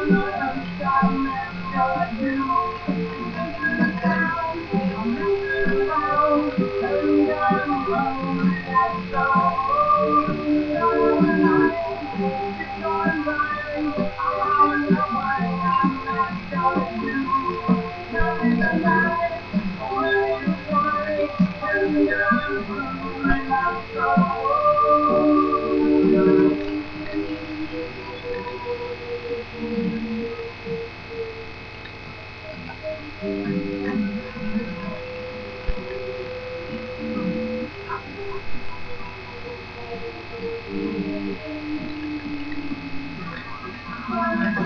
I'm not a no I do.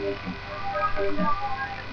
Thank you.